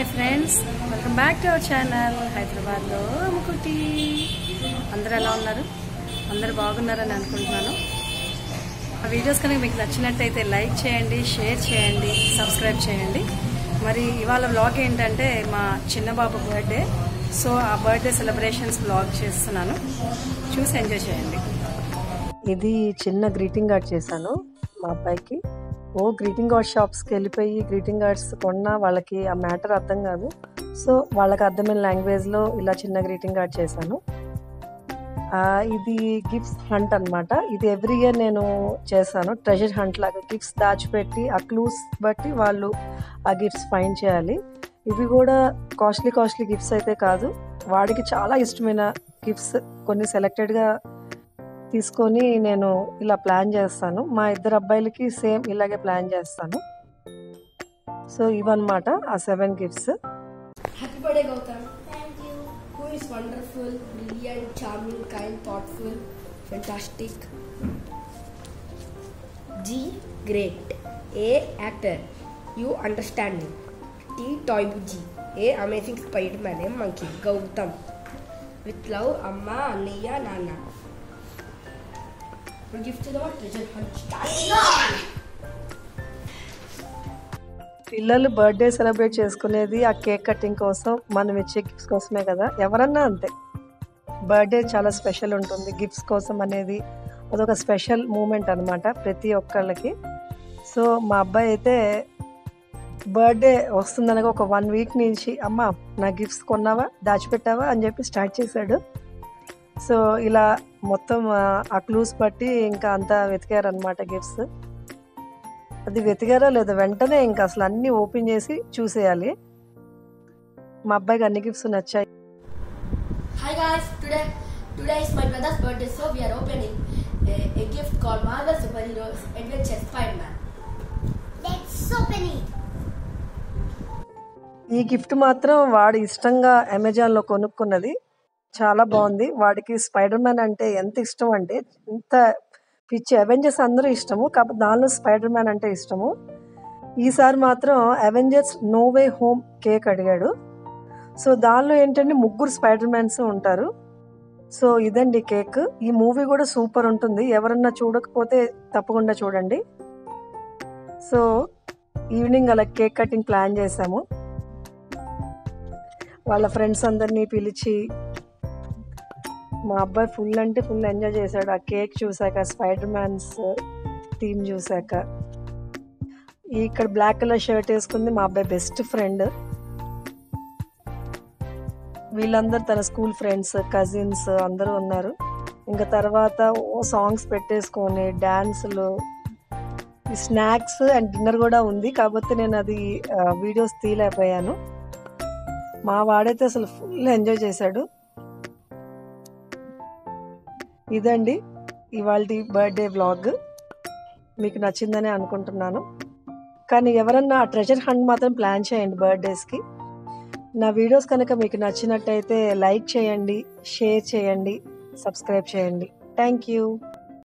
Hi friends welcome back to our channel హైదరాబాద్లో అమ్ముకుటి అందరూ ఎలా ఉన్నారు? అందరు బాగున్నారని అనుకుంటున్నాను. ఆ వీడియోస్ కనుక మీకు నచ్చినట్టయితే లైక్ చేయండి షేర్ చేయండి సబ్స్క్రైబ్ చేయండి. మరి ఇవాళ వ్లాగ్ ఏంటంటే మా చిన్న బాబు బర్త్డే సో ఆ బర్త్డే సెలబ్రేషన్స్ వ్లాగ్ చేస్తున్నాను. చూసి ఎంజాయ్ చేయండి. ఇది చిన్న గ్రీటింగ్ కార్డ్ చేశాను మా అబ్బాయికి. ఓ గ్రీటింగ్ కార్డ్ షాప్స్కి వెళ్ళిపోయి గ్రీటింగ్ కార్డ్స్ కొన్నా వాళ్ళకి ఆ మ్యాటర్ అర్థం కాదు. సో వాళ్ళకి అర్థమైన లాంగ్వేజ్లో ఇలా చిన్న గ్రీటింగ్ కార్డ్ చేశాను. ఇది గిఫ్ట్స్ హంట్ అన్నమాట. ఇది ఎవ్రీ ఇయర్ నేను చేశాను. ట్రెజర్ హంట్ లాగా గిఫ్ట్స్ దాచిపెట్టి ఆ క్లూస్ బట్టి వాళ్ళు ఆ గిఫ్ట్స్ ఫైండ్ చేయాలి. ఇవి కూడా కాస్ట్లీ కాస్ట్లీ గిఫ్ట్స్ అయితే కాదు. వాడికి చాలా ఇష్టమైన గిఫ్ట్స్ కొన్ని సెలెక్టెడ్గా తీసుకొని నేను ఇలా ప్లాన్ చేస్తాను. మా ఇద్దరు అబ్బాయిలకి సేమ్ ఇలాగే ప్లాన్ చేస్తాను. సో ఇవన్నమాట ఆ seven gifts. Happy birthday Gautam thank great a actor you understanding T toy G a amazing Spiderman ఏం మంకి గౌతమ్ విత్ లవ్ అమ్మ అన్నయ్య నాన్న We'll give to the treasure hunt. పిల్లలు బర్త్డే సెలబ్రేట్ చేసుకునేది ఆ కేక్ కటింగ్ కోసం మనం ఇచ్చే గిఫ్ట్స్ కోసమే కదా? ఎవరన్నా అంతే. బర్త్డే చాలా స్పెషల్ ఉంటుంది. గిఫ్ట్స్ కోసం అనేది అదొక స్పెషల్ మూమెంట్ అనమాట ప్రతి ఒక్కళ్ళకి. సో మా అబ్బాయి అయితే బర్త్డే వస్తుందనగా ఒక వన్ వీక్ నుంచి అమ్మ నా గిఫ్ట్స్ కొన్నావా? దాచిపెట్టావా? అని చెప్పి స్టార్ట్ చేశాడు. సో ఇలా మొత్తం ఆ క్లూస్ బట్టి ఇంకా అంతా వెతికారనమాట గిఫ్ట్స్ అది వెతికారా లేదా వెంటనే ఇంకా అసలు అన్నీ ఓపెన్ చేసి చూసేయాలి. మా అబ్బాయికి అన్ని గిఫ్ట్స్ నచ్చాయి. ఈ గిఫ్ట్ మాత్రం వాడు ఇష్టంగా అమెజాన్లో కొనుక్కున్నది. చాలా బాగుంది. వాడికి స్పైడర్ మ్యాన్ అంటే ఎంత ఇష్టం అంటే ఇంత పిచ్చి అవెంజర్స్ అందరూ ఇష్టము. కాకపోతే దానిలో స్పైడర్ మ్యాన్ అంటే ఇష్టము. ఈసారి మాత్రం Avengers no way home cake అడిగాడు. సో దానిలో ఏంటంటే ముగ్గురు స్పైడర్ మ్యాన్స్ ఉంటారు. సో ఇదండి కేక్. ఈ మూవీ కూడా సూపర్ ఉంటుంది. ఎవరన్నా చూడకపోతే తప్పకుండా చూడండి. సో ఈవినింగ్ అలా కేక్ కటింగ్ ప్లాన్ చేసాము వాళ్ళ ఫ్రెండ్స్ అందరినీ పిలిచి మా అబ్బాయి ఫుల్ అంటే ఫుల్ ఎంజాయ్ చేశాడు. ఆ కేక్ చూశాక స్పైడర్ మ్యాన్స్ థీమ్ చూసాక ఇక్కడ బ్లాక్ కలర్ షర్ట్ వేసుకుంది మా అబ్బాయి బెస్ట్ ఫ్రెండ్ వీళ్ళందరూ తన స్కూల్ ఫ్రెండ్స్ కజిన్స్ అందరూ ఉన్నారు. ఇంకా తర్వాత సాంగ్స్ పెట్టేసుకొని డ్యాన్సులు స్నాక్స్ అండ్ డిన్నర్ కూడా ఉంది. కాకపోతే నేను అది uh, వీడియోస్ తీయలేకపోయాను. మా వాడైతే అసలు ఫుల్ ఎంజాయ్ చేశాడు. ఇదండి ఇవాళ బర్త్డే వ్లాగ్. మీకు నచ్చిందని అనుకుంటున్నాను. కానీ ఎవరన్నా ట్రెజర్ హంట్ మాత్రం ప్లాన్ చేయండి బర్త్డేస్కి నా వీడియోస్ కనుక మీకు నచ్చినట్టయితే లైక్ చేయండి షేర్ చేయండి సబ్స్క్రైబ్ చేయండి. Thank you